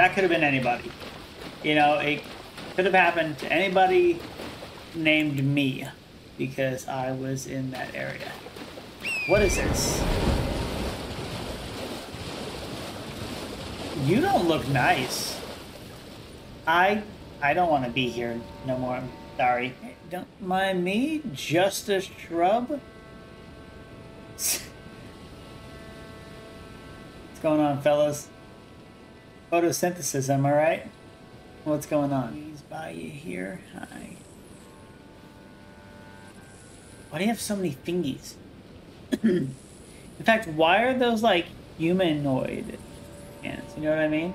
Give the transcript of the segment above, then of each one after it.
That could have been anybody. You know, it could have happened to anybody named me because I was in that area. What is this? You don't look nice. I I don't want to be here no more. I'm sorry. Don't mind me. Just a shrub. What's going on, fellas? Photosynthesis, am I right? What's going on? He's by you here. Hi. Why do you have so many thingies? In fact, why are those like humanoid hands? You know what I mean?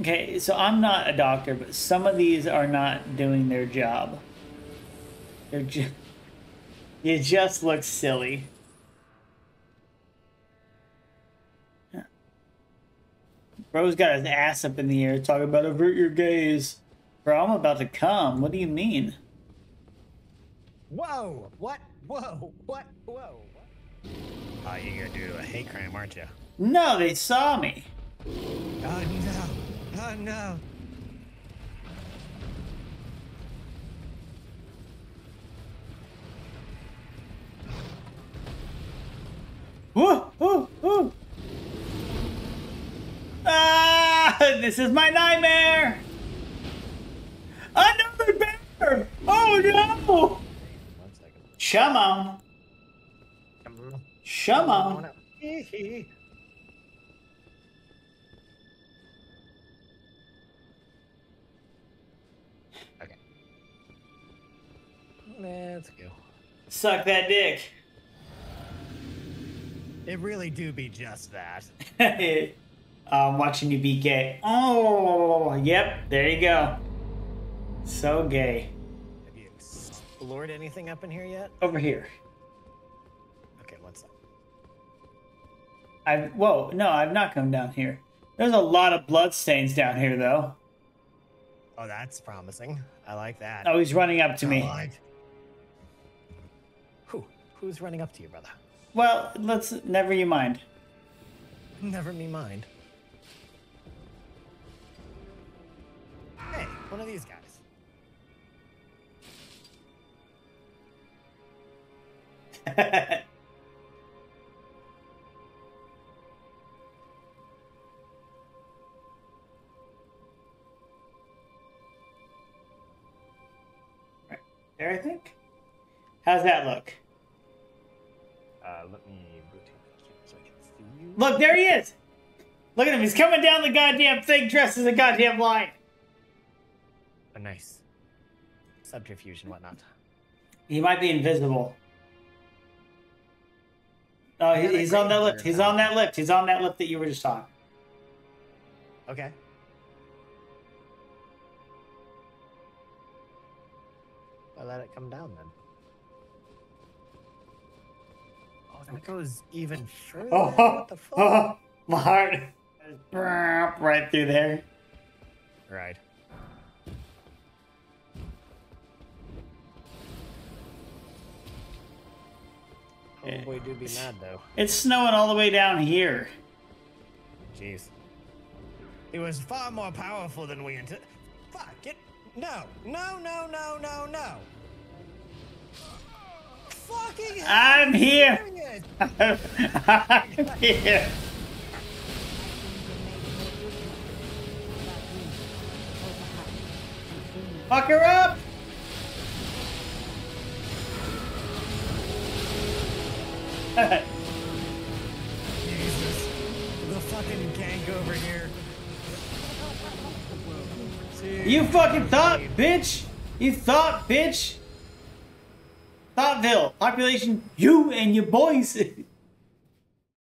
Okay, so I'm not a doctor, but some of these are not doing their job. They're just. You just look silly. Bro's got his ass up in the air talking about avert your gaze. Bro, I'm about to come. What do you mean? Whoa! What? Whoa! What? Whoa! Oh, you're gonna do a hate crime, aren't you? No, they saw me. Oh no! Oh no! This is my nightmare. Another bear. Oh no. One second. Come on. Come on. Come Come on. up. Hee-hee. Okay. Let's go. Suck that dick. It really do be just that. Um, I'm watching you be gay. Oh, yep. There you go. So gay. Have you explored anything up in here yet? Over here. Okay, one sec. I've whoa, no, I've not come down here. There's a lot of blood stains down here though. Oh, that's promising. I like that. Oh, he's running up to me. Who? Who's running up to you, brother? Well, let's never you mind. Never me mind. One of these guys. right there, I think. How's that look? Uh, let me rotate so I can see you. Look, there he is. Look at him. He's coming down the goddamn thing dressed as a goddamn lion. Oh, nice. Subterfuge and whatnot. He might be invisible. Oh, he, he's on that lift. He's on that lift. He's on that lift that you were just on. Okay. I let it come down then. Oh, that goes even oh. further. Oh, what the fuck? oh, my heart. is Right through there. Right. Eh. Oh do be mad though. It's snowing all the way down here. Jeez. It was far more powerful than we anticipated. Fuck it. No. No, no, no, no, no. Fucking I'm here. serious? I'm here. Fuck her up. Jesus. The fucking gank over here. you fucking thought, bitch. You thought, bitch. Thotville. Population, you and your boys.